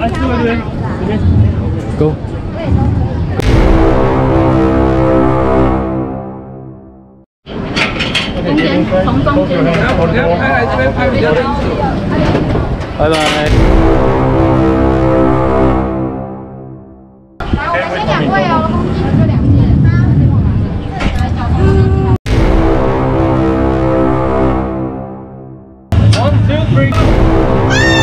来这边，这边，o 中间拜拜。来，我先两柜哦，一共就两件，三个地方完了，再来。One, two, three,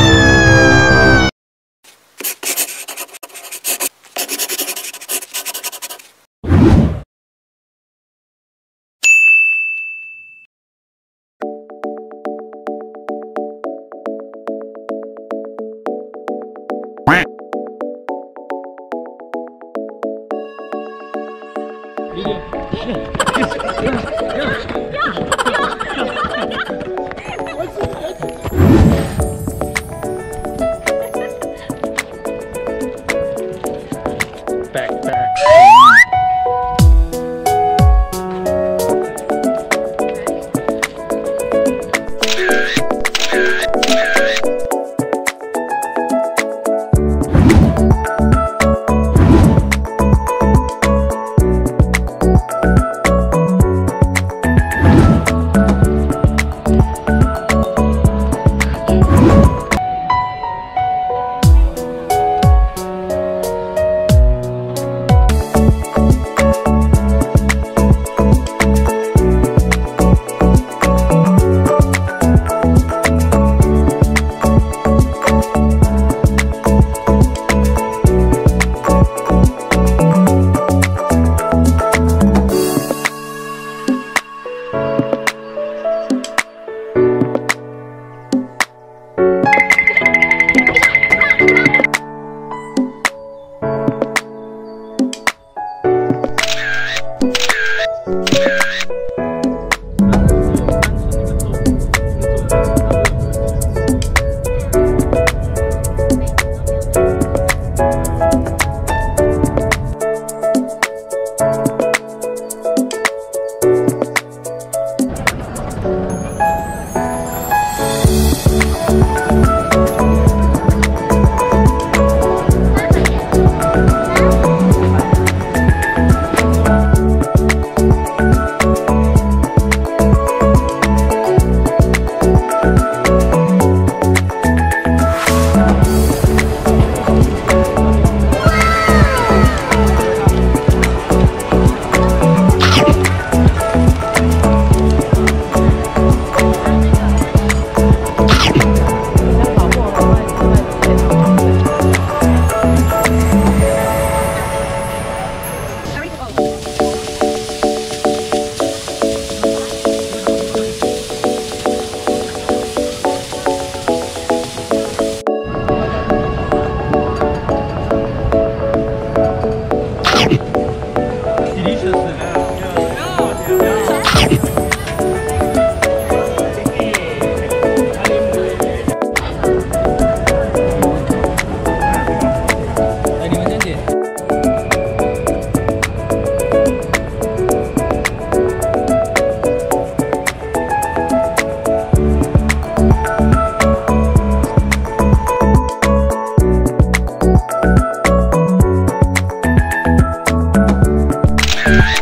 来来，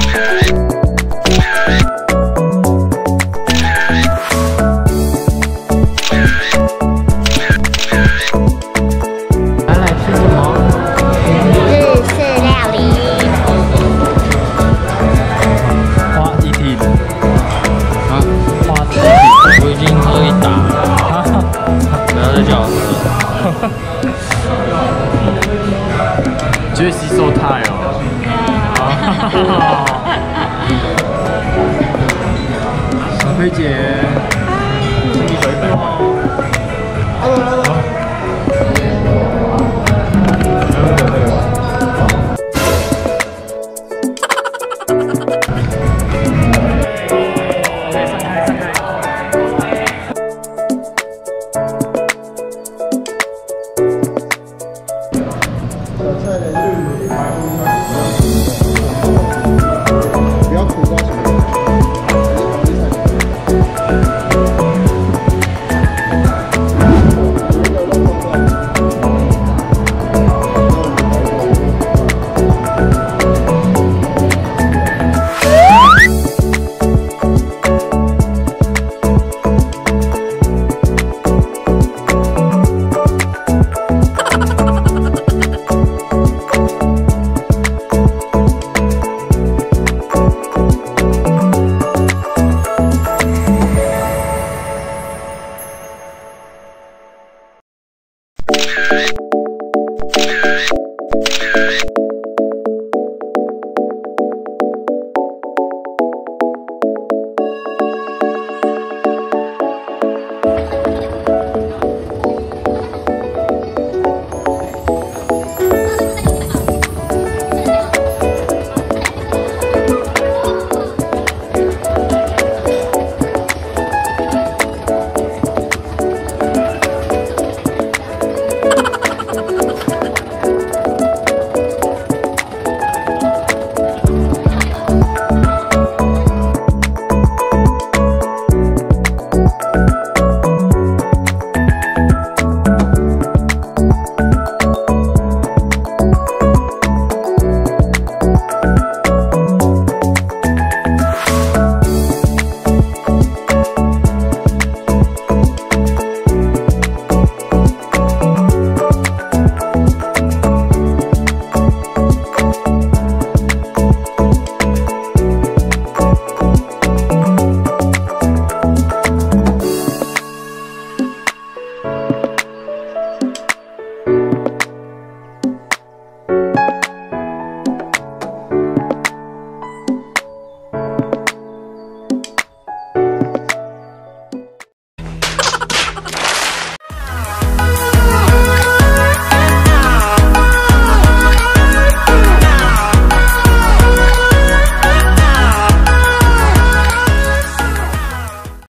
吃什么？日式料理。花一体。啊，花体，我已经可以打。不要再叫了。学习 so 啊！i r e d 小飞姐，水水。